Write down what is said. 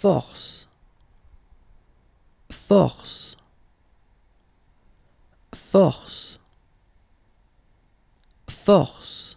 force, force, force, force.